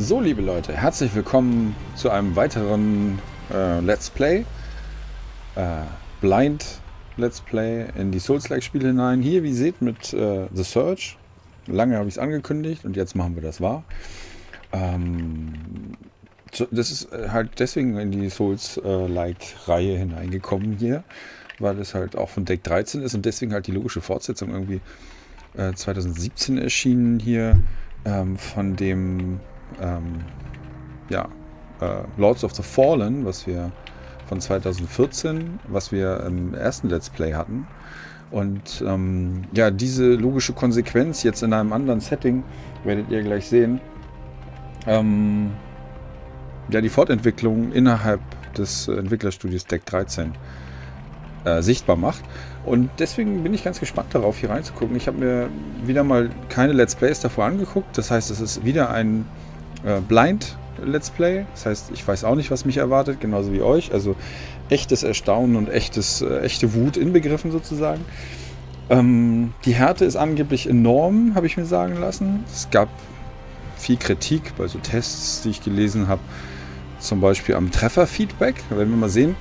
So, liebe Leute, herzlich willkommen zu einem weiteren äh, Let's Play. Äh, Blind Let's Play in die Souls-like-Spiele hinein. Hier, wie ihr seht, mit äh, The Search. Lange habe ich es angekündigt und jetzt machen wir das wahr. Ähm, das ist äh, halt deswegen in die Souls-like-Reihe hineingekommen hier, weil es halt auch von Deck 13 ist und deswegen halt die logische Fortsetzung irgendwie 2017 äh, erschienen hier ähm, von dem ähm, ja, äh, Lords of the Fallen, was wir von 2014, was wir im ersten Let's Play hatten. Und ähm, ja, diese logische Konsequenz jetzt in einem anderen Setting, werdet ihr gleich sehen, ähm, ja, die Fortentwicklung innerhalb des Entwicklerstudios Deck 13 äh, sichtbar macht. Und deswegen bin ich ganz gespannt darauf, hier reinzugucken. Ich habe mir wieder mal keine Let's Plays davor angeguckt. Das heißt, es ist wieder ein äh, Blind Let's Play. Das heißt, ich weiß auch nicht, was mich erwartet, genauso wie euch. Also echtes Erstaunen und echtes, äh, echte Wut inbegriffen sozusagen. Ähm, die Härte ist angeblich enorm, habe ich mir sagen lassen. Es gab viel Kritik bei so Tests, die ich gelesen habe. Zum Beispiel am Trefferfeedback. Da werden wir mal sehen,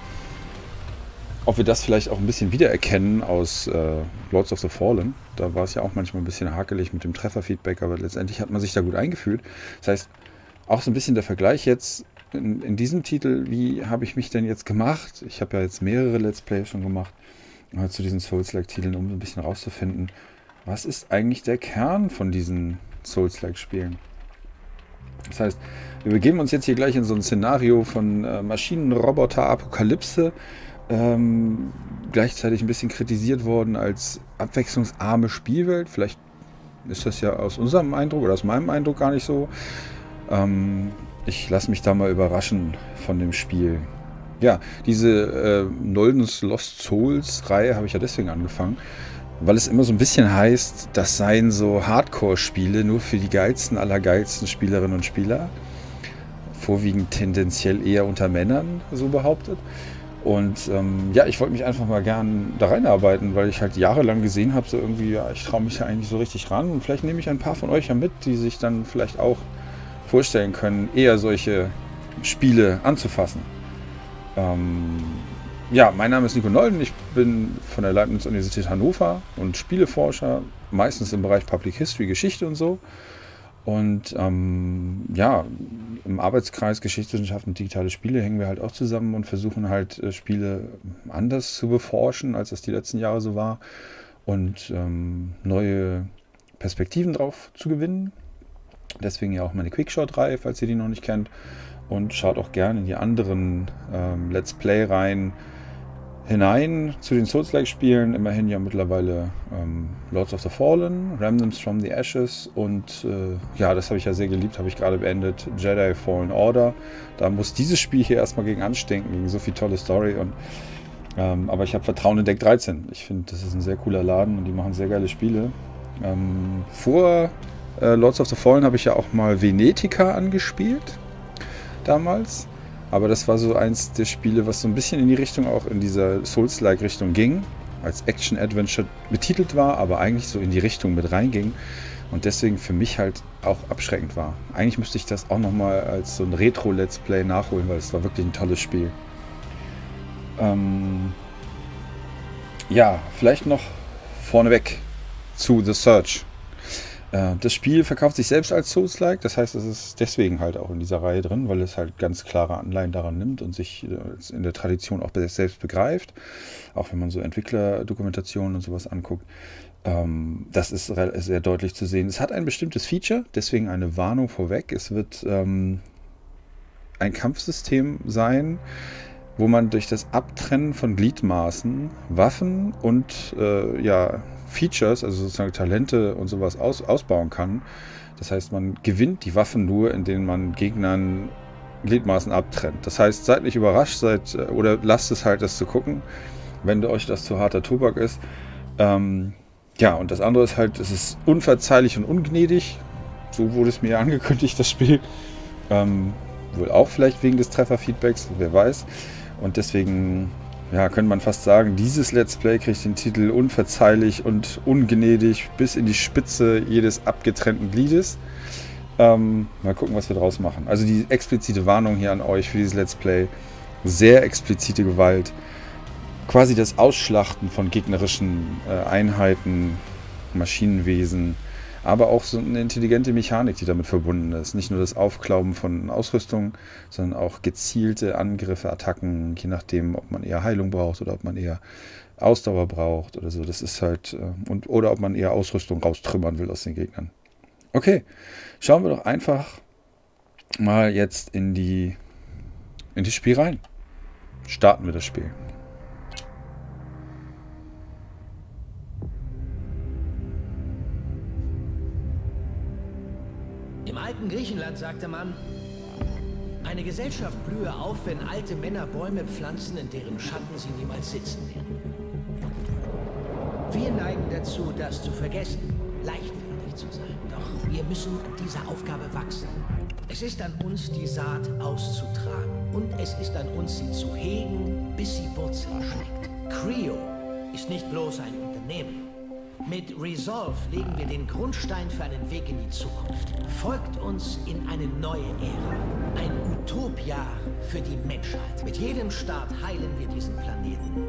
ob wir das vielleicht auch ein bisschen wiedererkennen aus äh, Lords of the Fallen. Da war es ja auch manchmal ein bisschen hakelig mit dem Trefferfeedback, aber letztendlich hat man sich da gut eingefühlt. Das heißt, auch so ein bisschen der Vergleich jetzt in, in diesem Titel, wie habe ich mich denn jetzt gemacht? Ich habe ja jetzt mehrere Let's Plays schon gemacht äh, zu diesen Souls-like-Titeln, um ein bisschen rauszufinden, was ist eigentlich der Kern von diesen Souls-like-Spielen? Das heißt, wir begeben uns jetzt hier gleich in so ein Szenario von äh, Maschinenroboter-Apokalypse, ähm, gleichzeitig ein bisschen kritisiert worden als abwechslungsarme Spielwelt. Vielleicht ist das ja aus unserem Eindruck oder aus meinem Eindruck gar nicht so. Ähm, ich lasse mich da mal überraschen von dem Spiel. Ja, diese äh, Nolden's Lost Souls Reihe habe ich ja deswegen angefangen, weil es immer so ein bisschen heißt, das seien so Hardcore-Spiele nur für die geilsten aller geilsten Spielerinnen und Spieler. Vorwiegend tendenziell eher unter Männern, so behauptet. Und ähm, ja, ich wollte mich einfach mal gern da reinarbeiten, weil ich halt jahrelang gesehen habe, so irgendwie, ja, ich traue mich ja eigentlich so richtig ran. Und vielleicht nehme ich ein paar von euch ja mit, die sich dann vielleicht auch vorstellen können, eher solche Spiele anzufassen. Ähm, ja, mein Name ist Nico Nolden, ich bin von der Leibniz-Universität Hannover und Spieleforscher, meistens im Bereich Public History, Geschichte und so. Und ähm, ja, im Arbeitskreis Geschichtswissenschaften und digitale Spiele hängen wir halt auch zusammen und versuchen halt äh, Spiele anders zu beforschen, als es die letzten Jahre so war. Und ähm, neue Perspektiven drauf zu gewinnen. Deswegen ja auch meine Quickshot-Reihe, falls ihr die noch nicht kennt. Und schaut auch gerne in die anderen ähm, Let's Play-Reihen hinein zu den Souls-like-Spielen. Immerhin ja mittlerweile ähm, Lords of the Fallen, Remnants from the Ashes und äh, ja, das habe ich ja sehr geliebt, habe ich gerade beendet, Jedi Fallen Order. Da muss dieses Spiel hier erstmal gegen anstinken, gegen so viel tolle Story und ähm, aber ich habe Vertrauen in Deck 13. Ich finde, das ist ein sehr cooler Laden und die machen sehr geile Spiele. Ähm, vor äh, Lords of the Fallen habe ich ja auch mal Venetica angespielt damals. Aber das war so eins der Spiele, was so ein bisschen in die Richtung, auch in dieser Souls-like-Richtung ging. Als Action-Adventure betitelt war, aber eigentlich so in die Richtung mit reinging. Und deswegen für mich halt auch abschreckend war. Eigentlich müsste ich das auch nochmal als so ein Retro-Let's Play nachholen, weil es war wirklich ein tolles Spiel. Ähm ja, vielleicht noch vorneweg zu The Search. Äh, das Spiel verkauft sich selbst als Souls-like, das heißt, es ist deswegen halt auch in dieser Reihe drin, weil es halt ganz klare Anleihen daran nimmt und sich äh, in der Tradition auch selbst begreift. Auch wenn man so Entwicklerdokumentationen und sowas anguckt. Ähm, das ist sehr deutlich zu sehen. Es hat ein bestimmtes Feature, deswegen eine Warnung vorweg. Es wird ähm, ein Kampfsystem sein, wo man durch das Abtrennen von Gliedmaßen Waffen und äh, ja, Features, also sozusagen Talente und sowas aus, ausbauen kann. Das heißt, man gewinnt die Waffen nur, indem man Gegnern Gliedmaßen abtrennt. Das heißt, seid nicht überrascht, seid äh, oder lasst es halt, das zu gucken, wenn euch das zu harter Tobak ist. Ähm, ja, und das andere ist halt, es ist unverzeihlich und ungnädig. So wurde es mir angekündigt, das Spiel. Ähm, wohl auch vielleicht wegen des Trefferfeedbacks, wer weiß. Und deswegen ja, könnte man fast sagen, dieses Let's Play kriegt den Titel unverzeihlich und ungnädig bis in die Spitze jedes abgetrennten Gliedes. Ähm, mal gucken, was wir draus machen. Also die explizite Warnung hier an euch für dieses Let's Play. Sehr explizite Gewalt. Quasi das Ausschlachten von gegnerischen äh, Einheiten, Maschinenwesen, aber auch so eine intelligente Mechanik, die damit verbunden ist. Nicht nur das Aufklauben von Ausrüstung, sondern auch gezielte Angriffe, Attacken, je nachdem, ob man eher Heilung braucht oder ob man eher Ausdauer braucht oder so. Das ist halt, äh, und, oder ob man eher Ausrüstung raustrümmern will aus den Gegnern. Okay, schauen wir doch einfach mal jetzt in die in das Spiel rein. Starten wir das Spiel. Im alten Griechenland sagte man, eine Gesellschaft blühe auf, wenn alte Männer Bäume pflanzen, in deren Schatten sie niemals sitzen werden. Wir neigen dazu, das zu vergessen, leichtfertig zu sein. Doch wir müssen an dieser Aufgabe wachsen. Es ist an uns, die Saat auszutragen. Und es ist an uns, sie zu hegen, bis sie Wurzeln schlägt. Creo ist nicht bloß ein Unternehmen. Mit Resolve legen wir den Grundstein für einen Weg in die Zukunft. Folgt uns in eine neue Ära. Ein Utopia für die Menschheit. Mit jedem Start heilen wir diesen Planeten.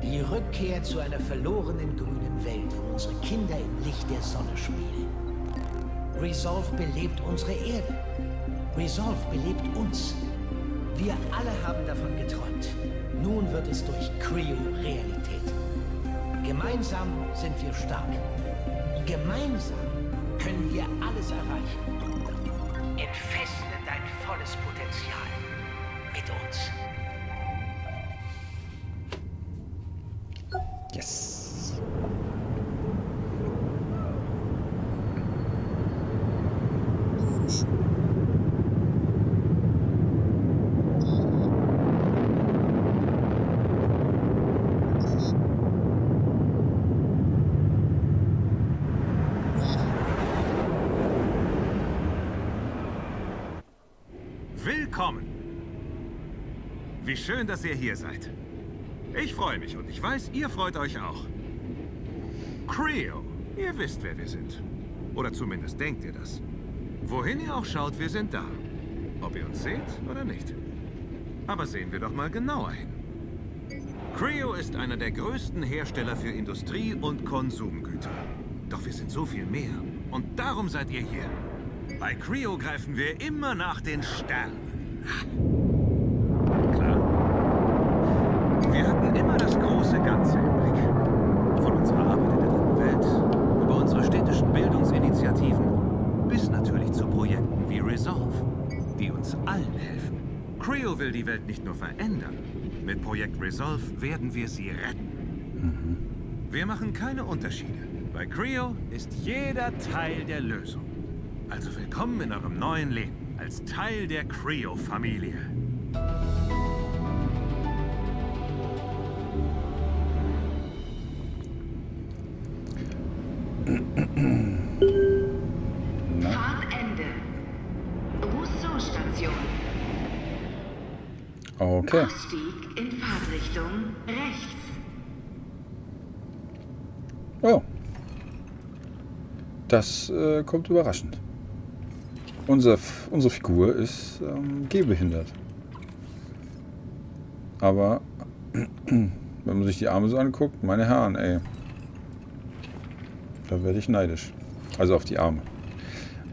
Die Rückkehr zu einer verlorenen grünen Welt, wo unsere Kinder im Licht der Sonne spielen. Resolve belebt unsere Erde. Resolve belebt uns. Wir alle haben davon geträumt. Nun wird es durch Creo Realität. Gemeinsam sind wir stark. Gemeinsam können wir alles erreichen. Entfessle dein schön, dass ihr hier seid. Ich freue mich und ich weiß, ihr freut euch auch. Creo, ihr wisst, wer wir sind. Oder zumindest denkt ihr das. Wohin ihr auch schaut, wir sind da. Ob ihr uns seht oder nicht. Aber sehen wir doch mal genauer hin. Creo ist einer der größten Hersteller für Industrie- und Konsumgüter. Doch wir sind so viel mehr. Und darum seid ihr hier. Bei Creo greifen wir immer nach den Sternen. Klar? Wir hatten immer das große Ganze im Blick. Von unserer Arbeit in der dritten Welt, über unsere städtischen Bildungsinitiativen, bis natürlich zu Projekten wie Resolve, die uns allen helfen. Creo will die Welt nicht nur verändern. Mit Projekt Resolve werden wir sie retten. Wir machen keine Unterschiede. Bei Creo ist jeder Teil der Lösung. Also willkommen in eurem neuen Leben als Teil der Creo-Familie. Fahrtrichtung rechts. Oh. Das äh, kommt überraschend. Unser, unsere Figur ist ähm, gehbehindert. Aber wenn man sich die Arme so anguckt, meine Herren, ey. Da werde ich neidisch. Also auf die Arme.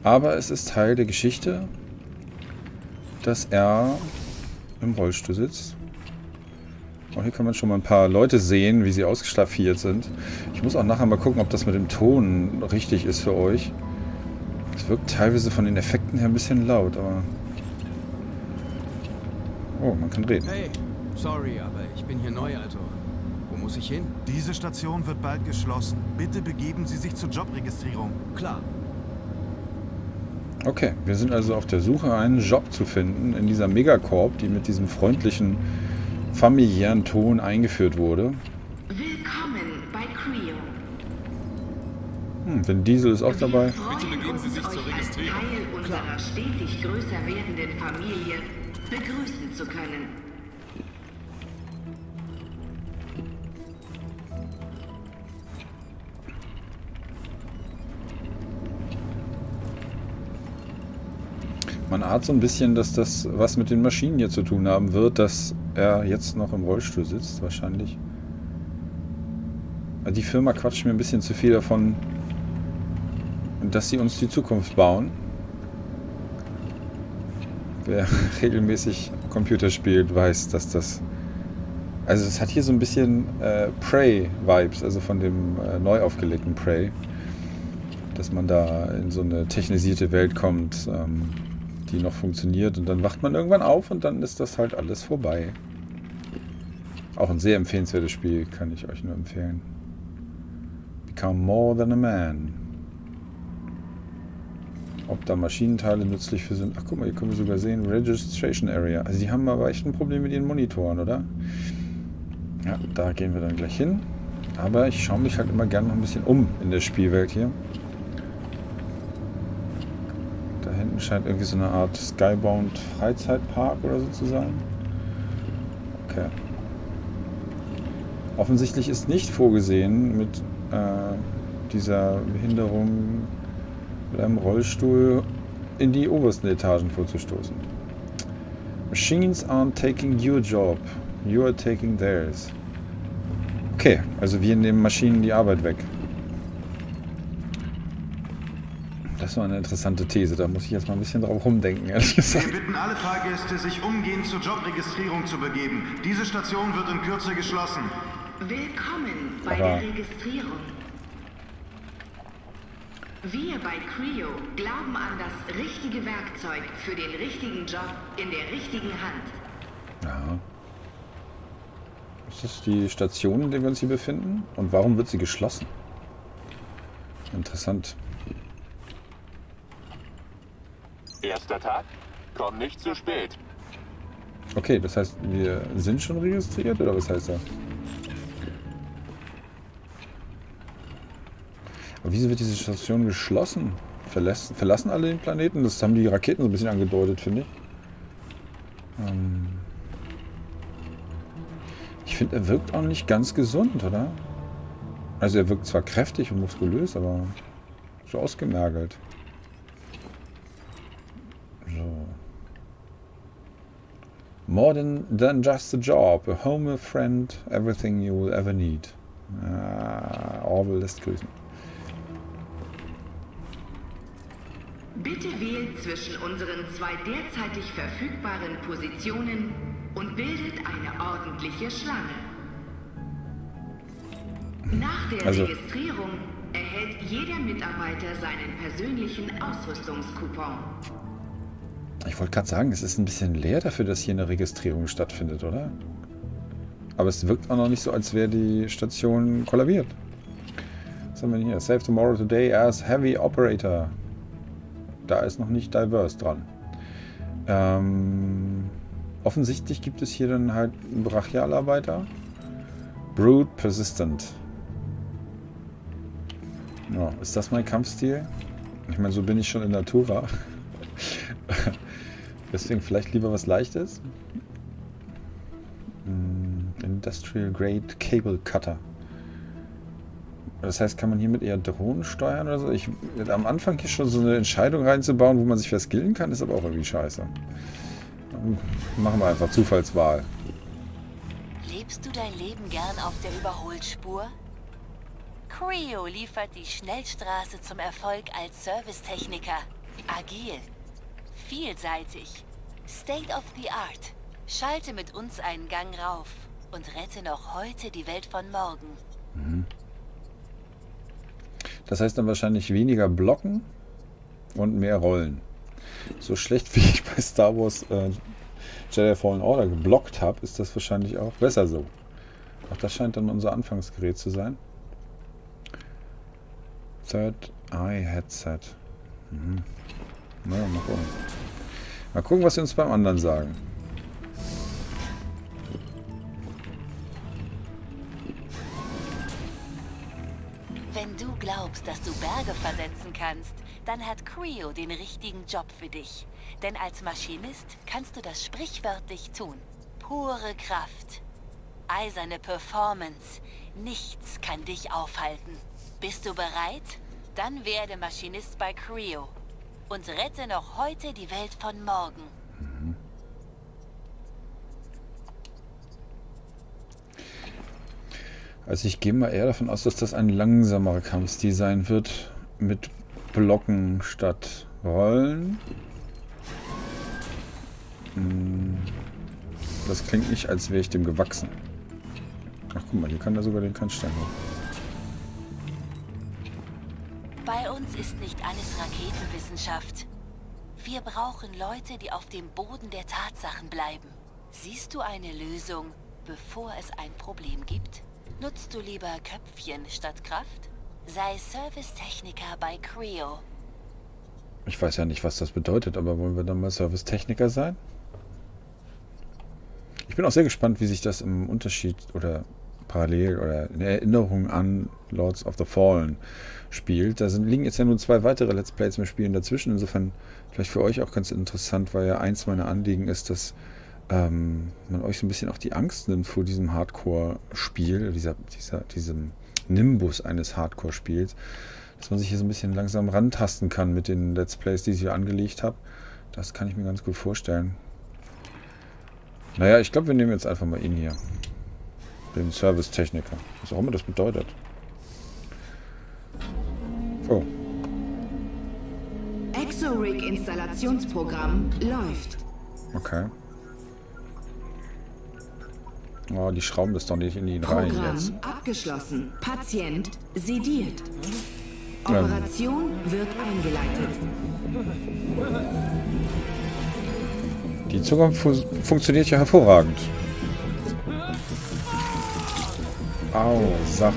Aber es ist Teil der Geschichte, dass er im Rollstuhl sitzt. Und hier kann man schon mal ein paar Leute sehen, wie sie ausgestaffiert sind. Ich muss auch nachher mal gucken, ob das mit dem Ton richtig ist für euch. Es wirkt teilweise von den Effekten her ein bisschen laut, aber... Oh, man kann reden. Hey, sorry, aber ich bin hier neu, also. Wo muss ich hin? Diese Station wird bald geschlossen. Bitte begeben Sie sich zur Jobregistrierung. Klar. Okay, wir sind also auf der Suche, einen Job zu finden in dieser Megacorp, die mit diesem freundlichen, familiären Ton eingeführt wurde. Willkommen bei Creo. Hm, Vin Diesel ist auch dabei. Wir Bitte begeben Sie sich als Registrierung. Teil unserer stetig größer werdenden Familie begrüßen zu können. Man ahnt so ein bisschen, dass das was mit den Maschinen hier zu tun haben wird, dass er jetzt noch im Rollstuhl sitzt, wahrscheinlich. Die Firma quatscht mir ein bisschen zu viel davon, dass sie uns die Zukunft bauen. Wer regelmäßig Computer spielt, weiß, dass das... Also es hat hier so ein bisschen äh, Prey-Vibes, also von dem äh, neu aufgelegten Prey. Dass man da in so eine technisierte Welt kommt, ähm, die noch funktioniert und dann wacht man irgendwann auf und dann ist das halt alles vorbei. Auch ein sehr empfehlenswertes Spiel, kann ich euch nur empfehlen. Become more than a man. Ob da Maschinenteile nützlich für sind. Ach guck mal, hier können wir sogar sehen, Registration Area. Also die haben aber echt ein Problem mit ihren Monitoren, oder? Ja, da gehen wir dann gleich hin. Aber ich schaue mich halt immer gerne noch ein bisschen um in der Spielwelt hier. Da hinten scheint irgendwie so eine Art Skybound Freizeitpark oder so zu sein. Okay. Offensichtlich ist nicht vorgesehen, mit äh, dieser Behinderung mit einem Rollstuhl in die obersten Etagen vorzustoßen. Machines aren't taking your job, you are taking theirs. Okay, also wir nehmen Maschinen die Arbeit weg. Das war eine interessante These, da muss ich jetzt mal ein bisschen drauf rumdenken, ehrlich gesagt. Wir bitten alle Fahrgäste, sich umgehend zur Jobregistrierung zu begeben. Diese Station wird in Kürze geschlossen. Willkommen bei Aber- der Registrierung. Wir bei Creo glauben an das richtige Werkzeug für den richtigen Job in der richtigen Hand. Ja. Ist das die Station, in der wir uns hier befinden? Und warum wird sie geschlossen? Interessant. Erster Tag? Komm nicht zu spät. Okay, das heißt, wir sind schon registriert oder was heißt das? Aber wieso wird diese Station geschlossen? Verlassen, verlassen alle den Planeten? Das haben die Raketen so ein bisschen angedeutet, finde ich. Ähm ich finde, er wirkt auch nicht ganz gesund, oder? Also er wirkt zwar kräftig und muskulös, aber so ausgemergelt. More than, than just a job, a home, a friend, everything you will ever need. Ah, Orwell lässt grüßen. Bitte wählt zwischen unseren zwei derzeitig verfügbaren Positionen und bildet eine ordentliche Schlange. Nach der Also- Registrierung erhält jeder Mitarbeiter seinen persönlichen Ausrüstungskupon. Ich wollte gerade sagen, es ist ein bisschen leer dafür, dass hier eine Registrierung stattfindet, oder? Aber es wirkt auch noch nicht so, als wäre die Station kollabiert. Was haben wir hier? Save tomorrow today as Heavy Operator. Da ist noch nicht Diverse dran. Ähm, offensichtlich gibt es hier dann halt einen Brachialarbeiter. Brood Persistent. Ja, ist das mein Kampfstil? Ich meine, so bin ich schon in Natura. Deswegen vielleicht lieber was Leichtes. Hm, Industrial Grade Cable Cutter. Das heißt, kann man hiermit eher Drohnen steuern oder so? Ich, am Anfang hier schon so eine Entscheidung reinzubauen, wo man sich verskillen kann, ist aber auch irgendwie scheiße. Machen wir einfach Zufallswahl. Lebst du dein Leben gern auf der Überholspur? Creo liefert die Schnellstraße zum Erfolg als Servicetechniker. Agil, vielseitig, state of the art. Schalte mit uns einen Gang rauf und rette noch heute die Welt von morgen. Das heißt dann wahrscheinlich weniger blocken und mehr rollen. So schlecht wie ich bei Star Wars äh, Jedi Fallen Order geblockt habe, ist das wahrscheinlich auch besser so. Ach, das scheint dann unser Anfangsgerät zu sein. Third Eye Headset. Mhm. Na, mal gucken. Mal gucken, was sie uns beim anderen sagen. Wenn du glaubst, dass du Berge versetzen kannst, dann hat Creo den richtigen Job für dich. Denn als Maschinist kannst du das sprichwörtlich tun. Pure Kraft. Eiserne Performance. Nichts kann dich aufhalten. Bist du bereit? Dann werde Maschinist bei Creo. Und rette noch heute die Welt von morgen. Also ich gehe mal eher davon aus, dass das ein langsamerer Kampfstil sein wird. Mit Blocken statt Rollen. Hm. Das klingt nicht, als wäre ich dem gewachsen. Ach guck mal, hier kann er sogar den Kannstein hoch. Uns ist nicht alles Raketenwissenschaft. Wir brauchen Leute, die auf dem Boden der Tatsachen bleiben. Siehst du eine Lösung, bevor es ein Problem gibt? Nutzt du lieber Köpfchen statt Kraft? Sei Servicetechniker bei Creo. Ich weiß ja nicht, was das bedeutet, aber wollen wir dann mal Servicetechniker sein? Ich bin auch sehr gespannt, wie sich das im Unterschied oder parallel oder in Erinnerung an Lords of the Fallen spielt. Da sind, liegen jetzt ja nur zwei weitere Let's Plays im Spielen dazwischen. Insofern vielleicht für euch auch ganz interessant, weil ja eins meiner Anliegen ist, dass ähm, man euch so ein bisschen auch die Angst nimmt vor diesem Hardcore-Spiel, dieser, dieser, diesem Nimbus eines Hardcore-Spiels, dass man sich hier so ein bisschen langsam rantasten kann mit den Let's Plays, die ich hier angelegt habe. Das kann ich mir ganz gut vorstellen. Naja, ich glaube, wir nehmen jetzt einfach mal ihn hier. Den Servicetechniker. Was auch immer das bedeutet. Oh. Exorig-Installationsprogramm läuft. Okay. Oh, die schrauben das doch nicht in rein Programm jetzt. abgeschlossen. Patient sediert. Operation wird eingeleitet. Die Zukunft fu funktioniert ja hervorragend. Au, sag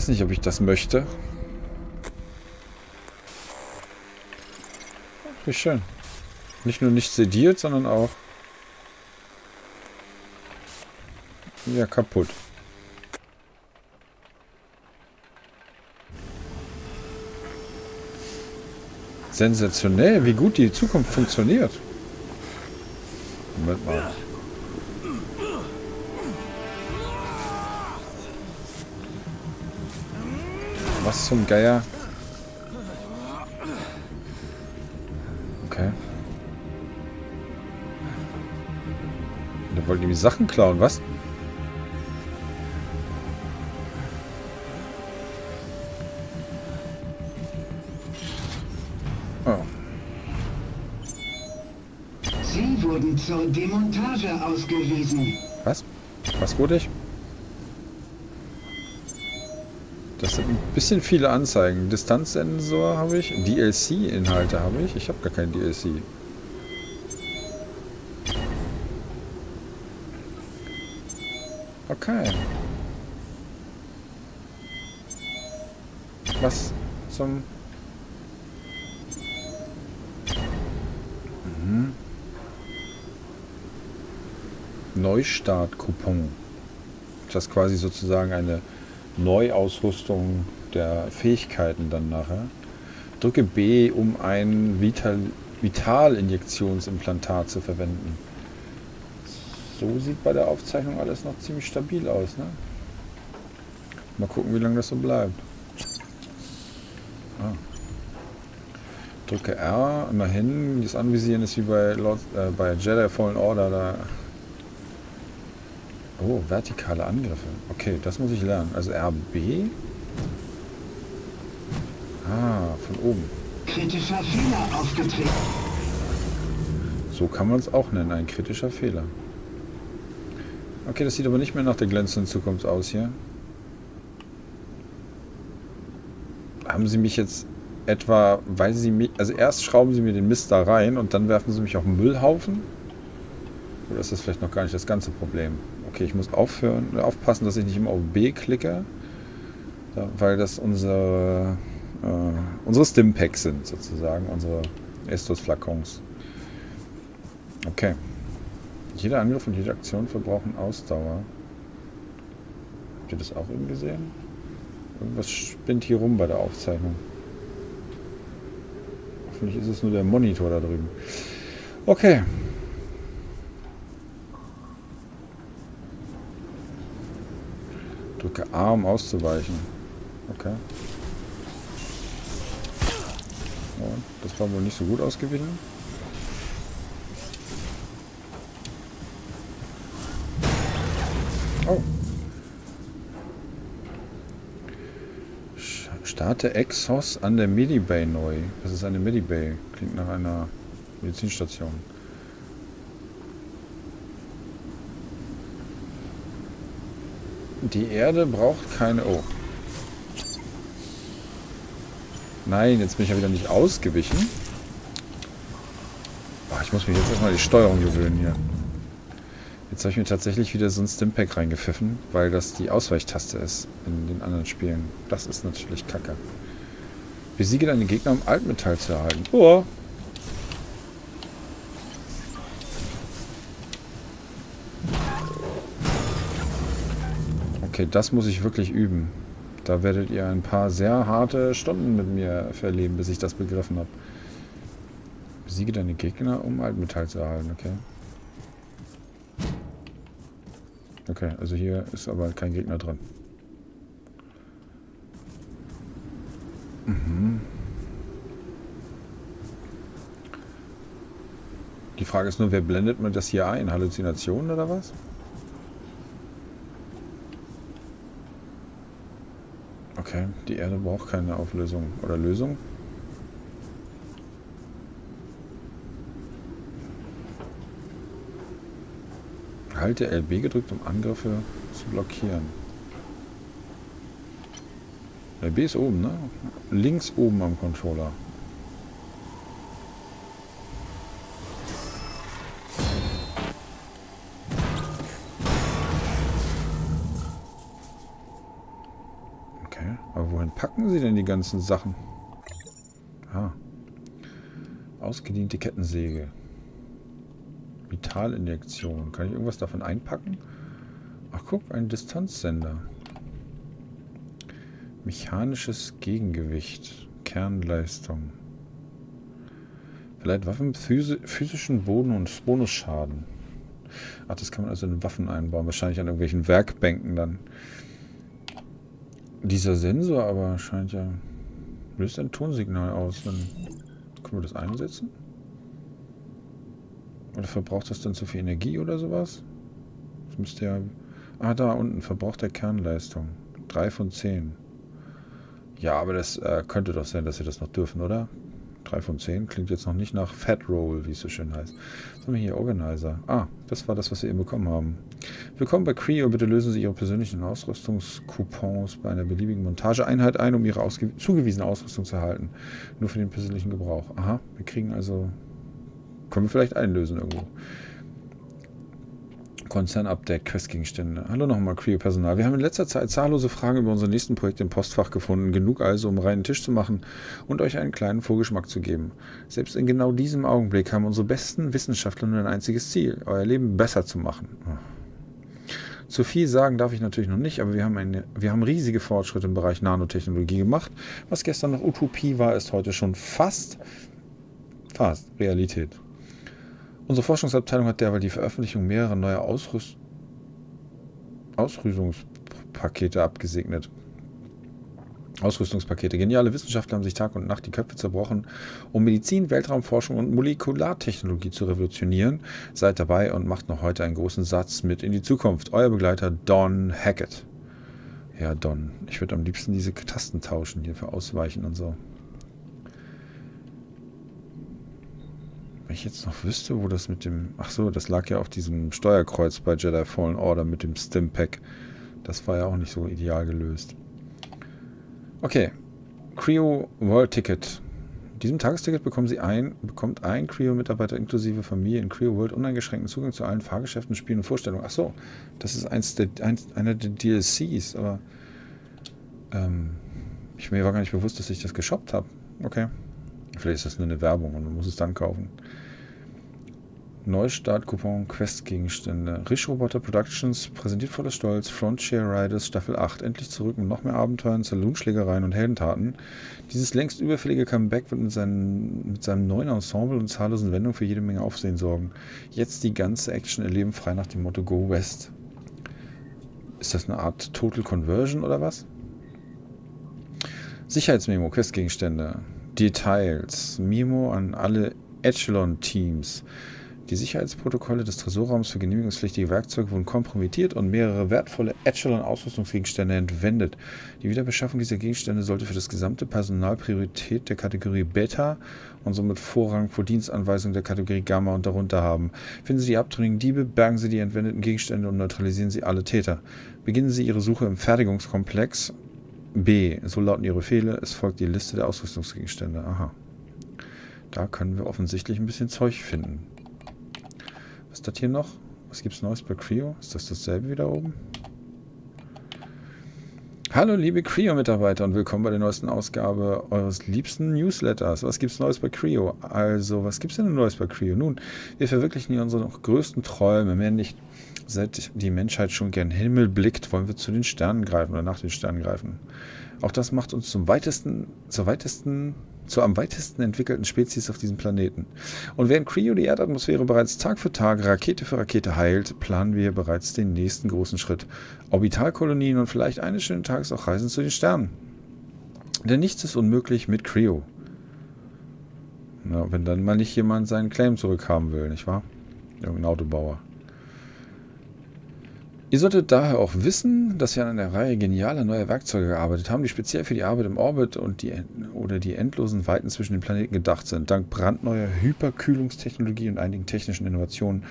weiß nicht, ob ich das möchte. Wie schön. Nicht nur nicht sediert, sondern auch ja kaputt. Sensationell, wie gut die Zukunft funktioniert. Moment mal. Was zum Geier? Okay. Da wollten die mir Sachen klauen, was? Oh. Sie wurden zur Demontage ausgewiesen. Was? Was wurde ich? Das sind ein bisschen viele Anzeigen. Distanzsensor habe ich. DLC-Inhalte habe ich. Ich habe gar kein DLC. Okay. Was zum... Mhm. Neustart-Coupon. Das ist quasi sozusagen eine Neuausrüstung der Fähigkeiten dann nachher. Drücke B, um ein Vital Vitalinjektionsimplantat zu verwenden. So sieht bei der Aufzeichnung alles noch ziemlich stabil aus. Ne? Mal gucken, wie lange das so bleibt. Ah. Drücke R, immerhin. Das Anvisieren ist wie bei, Lord, äh, bei Jedi Fallen Order. Da Oh, vertikale Angriffe. Okay, das muss ich lernen. Also RB. Ah, von oben. Kritischer Fehler aufgetreten. So kann man es auch nennen, ein kritischer Fehler. Okay, das sieht aber nicht mehr nach der glänzenden Zukunft aus hier. Haben Sie mich jetzt etwa, weil Sie mich, also erst schrauben Sie mir den Mist da rein und dann werfen Sie mich auf den Müllhaufen? Oder ist das vielleicht noch gar nicht das ganze Problem? Okay, ich muss aufhören, aufpassen, dass ich nicht immer auf B klicke, weil das unsere, äh, unsere Stimpacks sind, sozusagen, unsere Estus-Flakons. Okay. Jeder Angriff und jede Aktion verbrauchen Ausdauer. Habt ihr das auch eben gesehen? Irgendwas spinnt hier rum bei der Aufzeichnung. Hoffentlich ist es nur der Monitor da drüben. Okay. Drücke A, um auszuweichen. Okay. Das war wohl nicht so gut ausgewichen. Oh. Starte Exos an der Medibay neu. Das ist eine Medibay. Klingt nach einer Medizinstation. Die Erde braucht keine... Oh. Nein, jetzt bin ich ja wieder nicht ausgewichen. Oh, ich muss mich jetzt erstmal die Steuerung gewöhnen hier. Jetzt habe ich mir tatsächlich wieder so ein Stimpack reingepfiffen, weil das die Ausweichtaste ist in den anderen Spielen. Das ist natürlich kacke. Besiege deine Gegner, um Altmetall zu erhalten. Oh. Okay, das muss ich wirklich üben. Da werdet ihr ein paar sehr harte Stunden mit mir verleben, bis ich das begriffen habe. Besiege deine Gegner, um Altmetall zu erhalten, okay. Okay, also hier ist aber kein Gegner drin. Mhm. Die Frage ist nur, wer blendet man das hier ein? Halluzinationen oder was? Okay, die Erde braucht keine Auflösung oder Lösung. Halte LB gedrückt, um Angriffe zu blockieren. LB ist oben, ne? Links oben am Controller. Packen Sie denn die ganzen Sachen? Ah. Ausgediente Kettensäge. Vitalinjektion. Kann ich irgendwas davon einpacken? Ach guck, ein Distanzsender. Mechanisches Gegengewicht. Kernleistung. Vielleicht Waffen physischen Boden- und Bonusschaden. Ach, das kann man also in Waffen einbauen. Wahrscheinlich an irgendwelchen Werkbänken dann. Dieser Sensor aber scheint ja... Löst ein Tonsignal aus. Dann können wir das einsetzen? Oder verbraucht das dann zu viel Energie oder sowas? Das müsste ja... Ah, da unten. Verbraucht der Kernleistung. 3 von 10. Ja, aber das äh, könnte doch sein, dass sie das noch dürfen, oder? 3 von 10 klingt jetzt noch nicht nach Fat Roll, wie es so schön heißt. Was haben wir hier? Organizer. Ah, das war das, was wir eben bekommen haben. Willkommen bei Creo. Bitte lösen Sie Ihre persönlichen Ausrüstungscoupons bei einer beliebigen Montageeinheit ein, um Ihre zugewiesene Ausrüstung zu erhalten. Nur für den persönlichen Gebrauch. Aha, wir kriegen also können wir vielleicht einlösen irgendwo. Konzern-Update, Questgegenstände. Hallo nochmal, Creo-Personal. Wir haben in letzter Zeit zahllose Fragen über unser nächsten Projekt im Postfach gefunden. Genug also, um reinen Tisch zu machen und euch einen kleinen Vorgeschmack zu geben. Selbst in genau diesem Augenblick haben unsere besten Wissenschaftler nur ein einziges Ziel, euer Leben besser zu machen. Zu viel sagen darf ich natürlich noch nicht, aber wir haben, eine, wir haben riesige Fortschritte im Bereich Nanotechnologie gemacht. Was gestern noch Utopie war, ist heute schon fast, fast Realität. Unsere Forschungsabteilung hat derweil die Veröffentlichung mehrerer neuer Ausrüst Ausrüstungspakete abgesegnet. Ausrüstungspakete. Geniale Wissenschaftler haben sich Tag und Nacht die Köpfe zerbrochen, um Medizin, Weltraumforschung und Molekulartechnologie zu revolutionieren. Seid dabei und macht noch heute einen großen Satz mit in die Zukunft. Euer Begleiter Don Hackett. Ja, Don. Ich würde am liebsten diese Tasten tauschen hier für Ausweichen und so. Wenn ich jetzt noch wüsste, wo das mit dem... Ach so, das lag ja auf diesem Steuerkreuz bei Jedi Fallen Order mit dem Stimpack. Das war ja auch nicht so ideal gelöst. Okay. Creo World Ticket. Mit diesem Tagesticket bekommen Sie ein, bekommt ein Creo-Mitarbeiter inklusive Familie in Creo World uneingeschränkten Zugang zu allen Fahrgeschäften, Spielen und Vorstellungen. Ach so, das ist eins der, eins, einer der DLCs, aber ähm, ich mir war gar nicht bewusst, dass ich das geshoppt habe. Okay. Vielleicht ist das nur eine Werbung und man muss es dann kaufen. Neustart-Coupon Quest-Gegenstände. Risch Roboter Productions präsentiert voller Stolz Frontier Riders Staffel 8. Endlich zurück mit noch mehr Abenteuern, Saloonschlägereien und Heldentaten. Dieses längst überfällige Comeback wird mit, seinen, mit seinem neuen Ensemble und zahllosen Wendungen für jede Menge Aufsehen sorgen. Jetzt die ganze Action erleben, frei nach dem Motto Go West. Ist das eine Art Total Conversion oder was? Sicherheitsmemo, Questgegenstände, Details, Memo an alle Echelon-Teams. Die Sicherheitsprotokolle des Tresorraums für genehmigungspflichtige Werkzeuge wurden kompromittiert und mehrere wertvolle Echelon-Ausrüstungsgegenstände entwendet. Die Wiederbeschaffung dieser Gegenstände sollte für das gesamte Personal Priorität der Kategorie Beta und somit Vorrang vor Dienstanweisungen der Kategorie Gamma und darunter haben. Finden Sie die abtrünnigen Diebe, bergen Sie die entwendeten Gegenstände und neutralisieren Sie alle Täter. Beginnen Sie Ihre Suche im Fertigungskomplex B. So lauten Ihre Fehler. Es folgt die Liste der Ausrüstungsgegenstände. Aha. Da können wir offensichtlich ein bisschen Zeug finden. Was ist das hier noch? Was gibt es Neues bei Creo? Ist das dasselbe wieder oben? Hallo liebe Creo-Mitarbeiter und willkommen bei der neuesten Ausgabe eures liebsten Newsletters. Was gibt es Neues bei Creo? Also, was gibt es denn Neues bei Creo? Nun, wir verwirklichen hier unsere noch größten Träume, mehr nicht. Seit die Menschheit schon gern Himmel blickt, wollen wir zu den Sternen greifen oder nach den Sternen greifen. Auch das macht uns zum weitesten, zur weitesten zur am weitesten entwickelten Spezies auf diesem Planeten. Und während Creo die Erdatmosphäre bereits Tag für Tag, Rakete für Rakete heilt, planen wir bereits den nächsten großen Schritt. Orbitalkolonien und vielleicht eines schönen Tages auch Reisen zu den Sternen. Denn nichts ist unmöglich mit Creo. Na, wenn dann mal nicht jemand seinen Claim zurückhaben will, nicht wahr? Irgendein Autobauer. Ihr solltet daher auch wissen, dass wir an einer Reihe genialer neuer Werkzeuge gearbeitet haben, die speziell für die Arbeit im Orbit und die, oder die endlosen Weiten zwischen den Planeten gedacht sind. Dank brandneuer Hyperkühlungstechnologie und einigen technischen Innovationen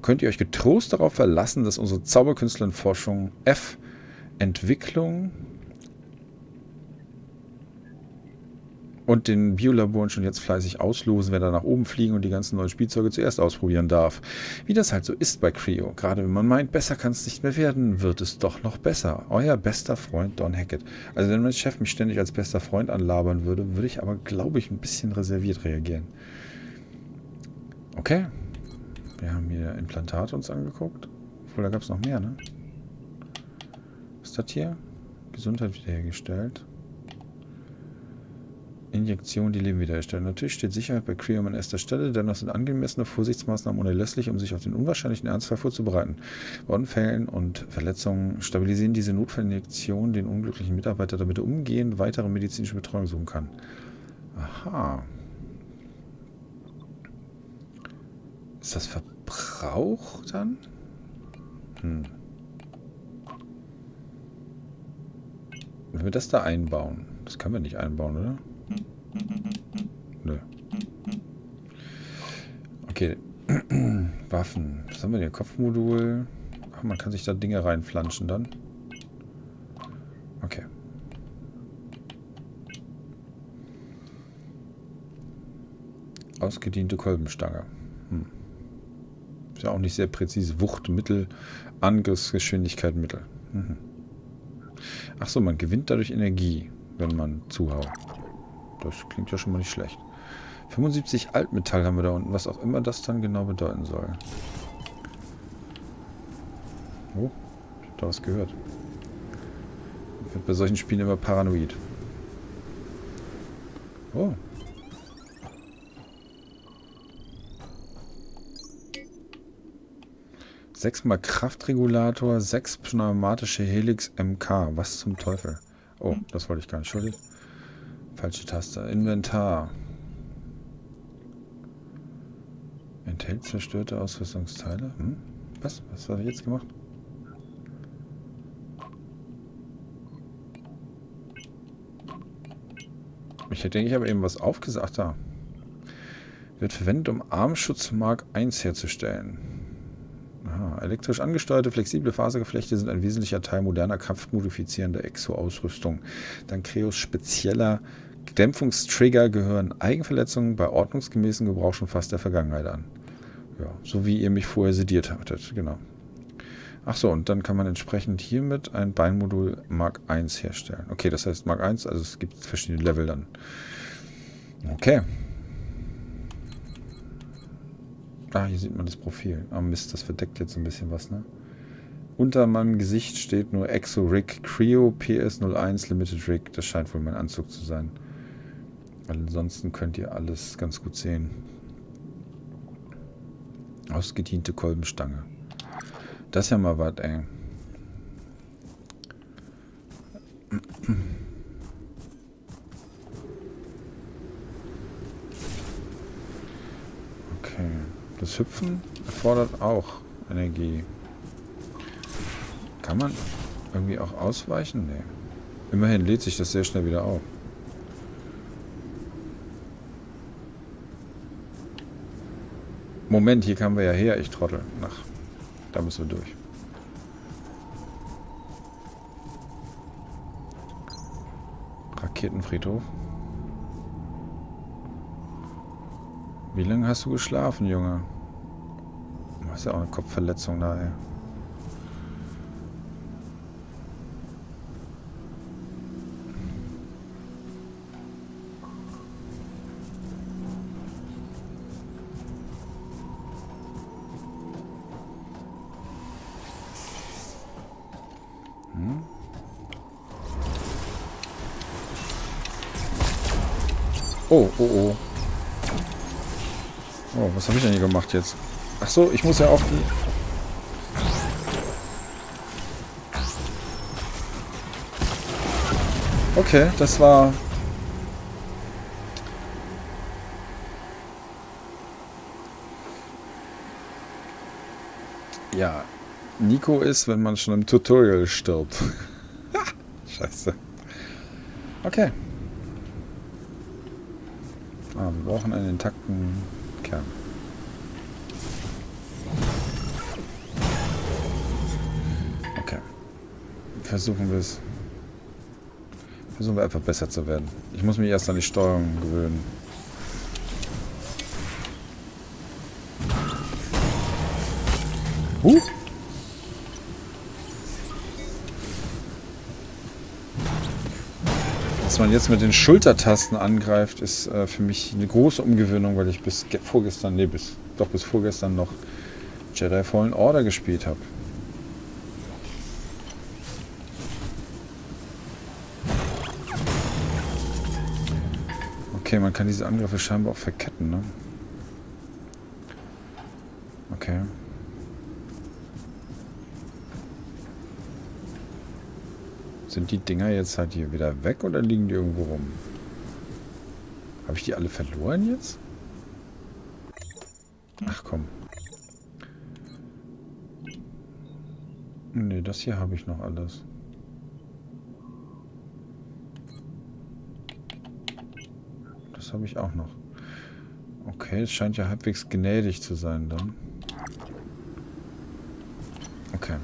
könnt ihr euch getrost darauf verlassen, dass unsere Zauberkünstlerin-Forschung F Entwicklung und den Biolaboren schon jetzt fleißig auslosen, wer da nach oben fliegen und die ganzen neuen Spielzeuge zuerst ausprobieren darf. Wie das halt so ist bei Creo. Gerade wenn man meint, besser kann es nicht mehr werden, wird es doch noch besser. Euer bester Freund Don Hackett. Also wenn mein Chef mich ständig als bester Freund anlabern würde, würde ich aber, glaube ich, ein bisschen reserviert reagieren. Okay. Wir haben hier Implantate uns angeguckt. Obwohl, da gab es noch mehr, ne? Was ist das hier? Gesundheit wiederhergestellt. Injektion, die Leben wiederherstellen. Natürlich steht Sicherheit bei Creum an erster Stelle, dennoch sind angemessene Vorsichtsmaßnahmen unerlässlich, um sich auf den unwahrscheinlichen Ernstfall vorzubereiten. Bei Unfällen und Verletzungen stabilisieren diese Notfallinjektionen den unglücklichen Mitarbeiter, damit er umgehend weitere medizinische Betreuung suchen kann. Aha. Ist das Verbrauch dann? Hm. Wenn wir das da einbauen, das können wir nicht einbauen, oder? Nö. Okay. Waffen. Was haben wir hier? Kopfmodul. Ach, man kann sich da Dinge reinflanschen dann. Okay. Ausgediente Kolbenstange. Hm. Ist ja auch nicht sehr präzise. Wuchtmittel, Angriffsgeschwindigkeit, Mittel. Mhm. Ach so, man gewinnt dadurch Energie, wenn man zuhaut. Das klingt ja schon mal nicht schlecht. 75 Altmetall haben wir da unten, was auch immer das dann genau bedeuten soll. Oh, ich habe da was gehört. Ich werde bei solchen Spielen immer paranoid. Oh. Sechsmal Kraftregulator, sechs pneumatische Helix MK. Was zum Teufel? Oh, das wollte ich gar nicht. Entschuldigung. Falsche Taste. Inventar. Enthält zerstörte Ausrüstungsteile. Hm? Was? Was habe ich jetzt gemacht? Ich hätte ich aber eben was aufgesagt da. Wird verwendet, um Armschutz Mark 1 herzustellen. Aha. Elektrisch angesteuerte, flexible Fasergeflechte sind ein wesentlicher Teil moderner kampfmodifizierender Exo-Ausrüstung. Dank Creos spezieller Dämpfungstrigger gehören Eigenverletzungen bei ordnungsgemäßen Gebrauch schon fast der Vergangenheit an. Ja, so wie ihr mich vorher sediert hattet, genau. Ach so, und dann kann man entsprechend hiermit ein Beinmodul Mark I herstellen. Okay, das heißt Mark I, also es gibt verschiedene Level dann. Okay. Ah, hier sieht man das Profil. Ah Mist, das verdeckt jetzt ein bisschen was, ne? Unter meinem Gesicht steht nur Exo Rig Creo PS01 Limited Rig. Das scheint wohl mein Anzug zu sein. Ansonsten könnt ihr alles ganz gut sehen. Ausgediente Kolbenstange. Das ist ja mal was, ey. Okay. Das Hüpfen erfordert auch Energie. Kann man irgendwie auch ausweichen? Nee. Immerhin lädt sich das sehr schnell wieder auf. Moment, hier kamen wir ja her, ich Trottel. Ach, da müssen wir durch. Raketenfriedhof. Wie lange hast du geschlafen, Junge? Du hast ja auch eine Kopfverletzung da, Oh, oh, oh. Oh, was habe ich denn hier gemacht jetzt? Ach so, ich muss ja auch. Okay, das war... Ja, Nico ist, wenn man schon im Tutorial stirbt. Scheiße. Okay. Ah, wir brauchen einen intakten Kern. Okay. Versuchen wir es. Versuchen wir einfach besser zu werden. Ich muss mich erst an die Steuerung gewöhnen. Huh! Man jetzt mit den Schultertasten angreift, ist äh, für mich eine große Umgewöhnung, weil ich bis vorgestern, nee, bis, doch bis vorgestern noch Jedi Fallen Order gespielt habe. Okay, man kann diese Angriffe scheinbar auch verketten, ne? Okay. Sind die Dinger jetzt halt hier wieder weg oder liegen die irgendwo rum? Habe ich die alle verloren jetzt? Ach komm. Ne, das hier habe ich noch alles. Das habe ich auch noch. Okay, es scheint ja halbwegs gnädig zu sein dann. Okay.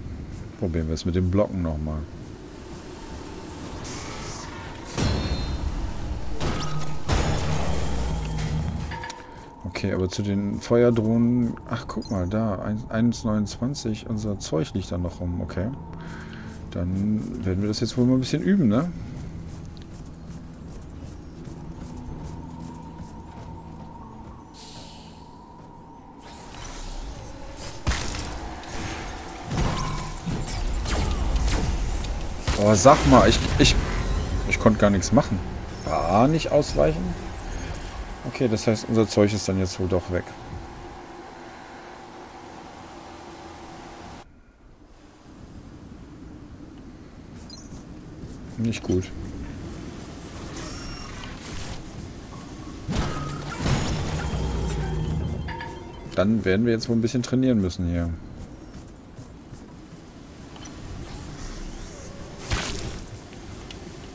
Probieren wir es mit den Blocken nochmal. Okay, aber zu den Feuerdrohnen... Ach, guck mal, da. 1,29. Unser Zeug liegt da noch rum. Okay. Dann werden wir das jetzt wohl mal ein bisschen üben, ne? Oh, sag mal, ich, ich, ich konnte gar nichts machen. War nicht ausweichen? Okay, das heißt, unser Zeug ist dann jetzt wohl doch weg. Nicht gut. Dann werden wir jetzt wohl ein bisschen trainieren müssen hier.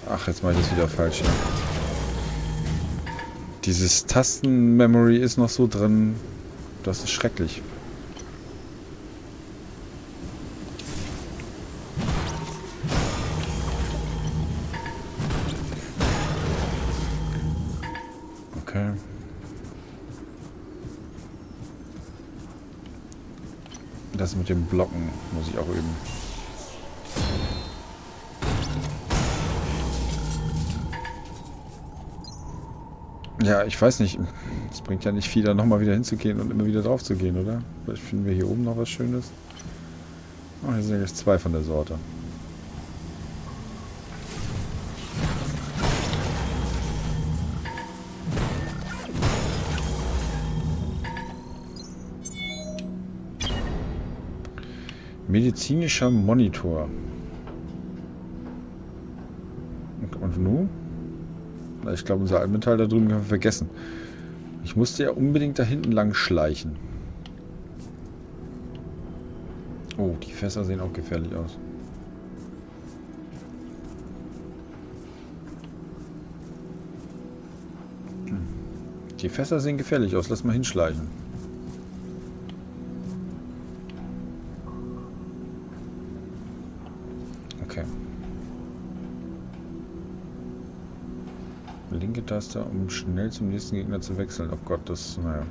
Ach, jetzt mache ich das wieder falsch. Ja. Dieses Tasten-Memory ist noch so drin. Das ist schrecklich. Okay. Das mit dem Blocken muss ich auch üben. Ja, ich weiß nicht. Es bringt ja nicht viel, da nochmal wieder hinzugehen und immer wieder drauf zu gehen, oder? Vielleicht finden wir hier oben noch was Schönes. Oh, hier sind jetzt zwei von der Sorte. Medizinischer Monitor. Und nun? Ich glaube, unser Altmetall da drüben können wir vergessen. Ich musste ja unbedingt da hinten lang schleichen. Oh, die Fässer sehen auch gefährlich aus. Hm. Die Fässer sehen gefährlich aus. Lass mal hinschleichen. Linke Taste, um schnell zum nächsten Gegner zu wechseln. Oh Gott, das, naja.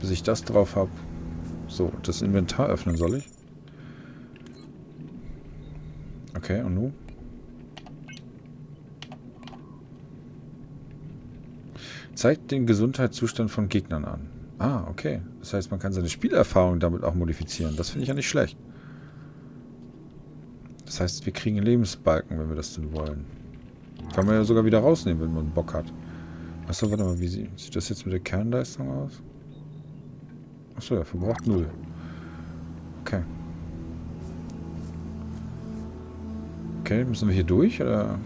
Bis ich das drauf habe. So, das Inventar öffnen soll ich. Okay, und nun? Zeigt den Gesundheitszustand von Gegnern an. Ah, okay. Das heißt, man kann seine Spielerfahrung damit auch modifizieren. Das finde ich ja nicht schlecht. Das heißt, wir kriegen Lebensbalken, wenn wir das denn wollen. Kann man ja sogar wieder rausnehmen, wenn man Bock hat. Achso, warte mal, wie sieht, das jetzt mit der Kernleistung aus? Achso, ja, verbraucht null. Okay. Okay, müssen wir hier durch, oder?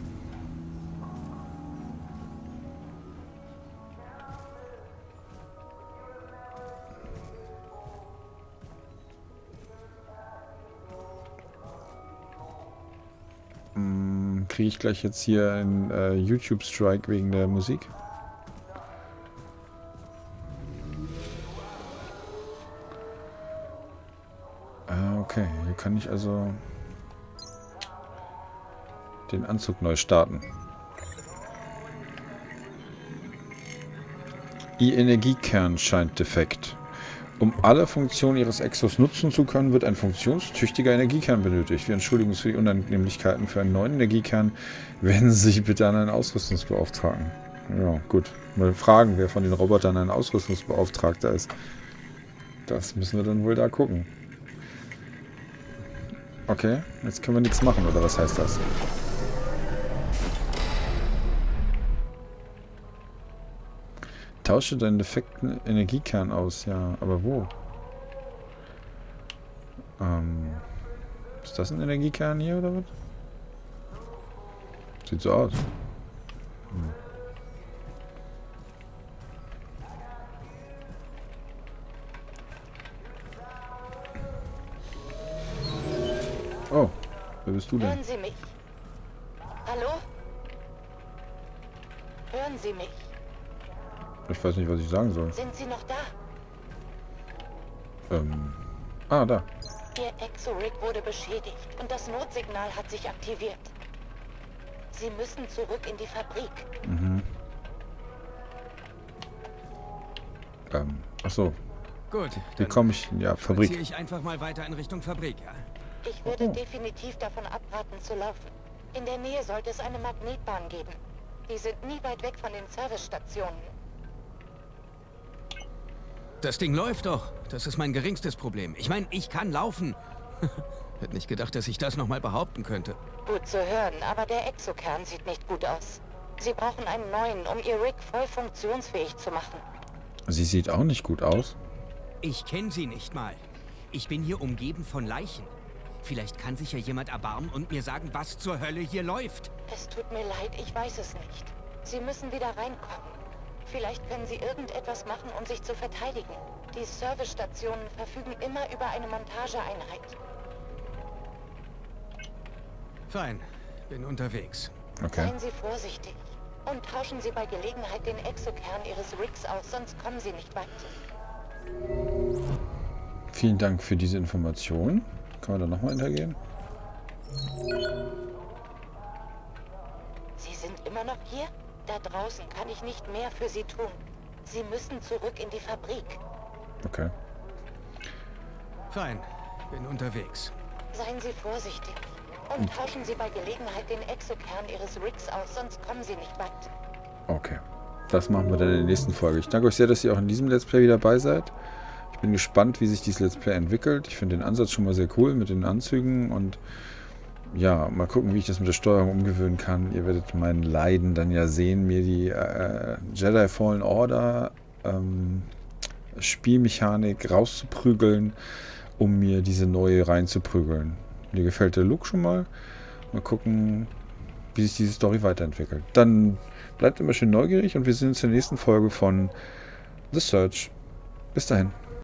Kriege ich gleich jetzt hier einen äh, YouTube-Strike wegen der Musik. Ah, okay. Hier kann ich also den Anzug neu starten. Ihr Energiekern scheint defekt. Um alle Funktionen Ihres Exos nutzen zu können, wird ein funktionstüchtiger Energiekern benötigt. Wir entschuldigen uns für die Unannehmlichkeiten. Für einen neuen Energiekern wenden Sie sich bitte an einen Ausrüstungsbeauftragten. Ja, gut. Mal fragen, wer von den Robotern ein Ausrüstungsbeauftragter ist. Das müssen wir dann wohl da gucken. Okay, jetzt können wir nichts machen, oder was heißt das? Tausche deinen defekten Energiekern aus, ja. Aber wo? Ähm, ist das ein Energiekern hier oder was? Sieht so aus. Hm. Oh, wer bist du denn? Hören Sie mich? Hallo? Hören Sie mich? Ich weiß nicht, was ich sagen soll. Sind Sie noch da? Ähm. Ah, da. Ihr Exo-Rig wurde beschädigt und das Notsignal hat sich aktiviert. Sie müssen zurück in die Fabrik. Mhm. Ähm, ach so. Gut. Wie komme ich? Ja, Fabrik. Ziehe ich einfach mal weiter in Richtung Fabrik, ja? Ich würde oh. definitiv davon abraten zu laufen. In der Nähe sollte es eine Magnetbahn geben. Die sind nie weit weg von den Servicestationen. Das Ding läuft doch. Das ist mein geringstes Problem. Ich meine, ich kann laufen. Hätte nicht gedacht, dass ich das nochmal behaupten könnte. Gut zu hören, aber der Exokern sieht nicht gut aus. Sie brauchen einen neuen, um ihr Rig voll funktionsfähig zu machen. Sie sieht auch nicht gut aus. Ich kenne sie nicht mal. Ich bin hier umgeben von Leichen. Vielleicht kann sich ja jemand erbarmen und mir sagen, was zur Hölle hier läuft. Es tut mir leid, ich weiß es nicht. Sie müssen wieder reinkommen. Vielleicht können Sie irgendetwas machen, um sich zu verteidigen. Die Servicestationen verfügen immer über eine Montageeinheit. Fein. Bin unterwegs. Okay. Seien Sie vorsichtig. Und tauschen Sie bei Gelegenheit den Exokern Ihres Rigs aus, sonst kommen Sie nicht weit. Vielen Dank für diese Information. Kann man da nochmal hintergehen? Sie sind immer noch hier? Da draußen kann ich nicht mehr für Sie tun. Sie müssen zurück in die Fabrik. Okay. Fein, bin unterwegs. Seien Sie vorsichtig. Und tauschen Sie bei Gelegenheit den Exokern Ihres Rigs aus, sonst kommen Sie nicht weit. Okay. Das machen wir dann in der nächsten Folge. Ich danke euch sehr, dass ihr auch in diesem Let's Play wieder dabei seid. Ich bin gespannt, wie sich dieses Let's Play entwickelt. Ich finde den Ansatz schon mal sehr cool mit den Anzügen und ja, mal gucken, wie ich das mit der Steuerung umgewöhnen kann. Ihr werdet mein Leiden dann ja sehen, mir die äh, Jedi Fallen Order ähm, Spielmechanik rauszuprügeln, um mir diese neue reinzuprügeln. Mir gefällt der Look schon mal. Mal gucken, wie sich diese Story weiterentwickelt. Dann bleibt immer schön neugierig und wir sehen uns in der nächsten Folge von The Search. Bis dahin.